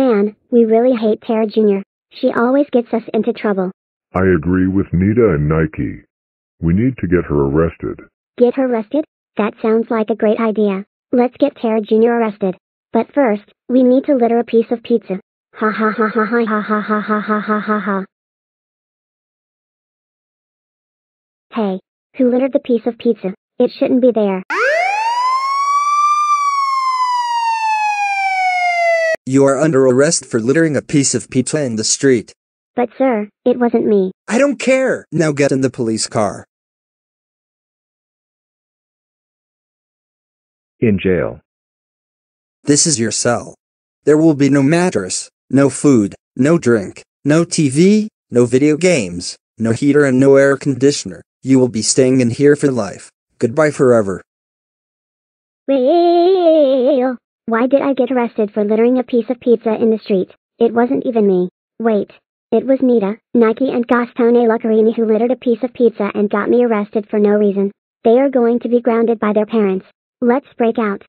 Man, we really hate Tera Jr. She always gets us into trouble. I agree with Nita and Nike. We need to get her arrested. Get her arrested? That sounds like a great idea. Let's get Tera Jr. arrested. But first, we need to litter a piece of pizza. Ha ha ha ha ha ha ha ha ha ha ha ha ha. Hey, who littered the piece of pizza? It shouldn't be there. You are under arrest for littering a piece of pizza in the street. But sir, it wasn't me. I don't care. Now get in the police car. In jail. This is your cell. There will be no mattress, no food, no drink, no TV, no video games, no heater and no air conditioner. You will be staying in here for life. Goodbye forever. Real. Why did I get arrested for littering a piece of pizza in the street? It wasn't even me. Wait. It was Nita, Nike and Gastone Luccarini who littered a piece of pizza and got me arrested for no reason. They are going to be grounded by their parents. Let's break out.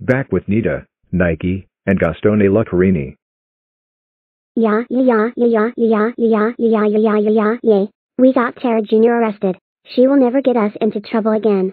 Back with Nita, Nike, and Gastone Luccarini. Yeah, yeah, yeah, yeah, yeah, yeah, yeah, yeah, yeah, yeah, yeah. We got Tera Jr. arrested. She will never get us into trouble again.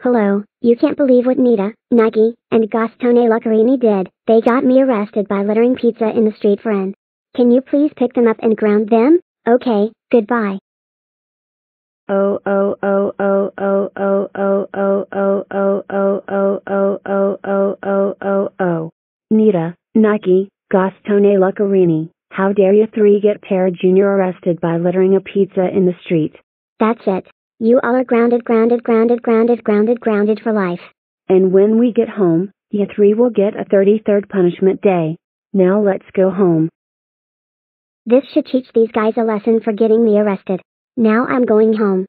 Hello, you can't believe what Nita, Nike, and Gastone Luccarini did. They got me arrested by littering pizza in the street friend. Can you please pick them up and ground them? Okay, goodbye. Oh oh oh oh oh oh oh oh oh Nita, Nike, Gastone Luccarini, how dare you three get Tera Jr. arrested by littering a pizza in the street. That's it. You all are grounded, grounded, grounded, grounded, grounded, grounded for life. And when we get home, you three will get a 33rd punishment day. Now let's go home. This should teach these guys a lesson for getting me arrested. Now I'm going home.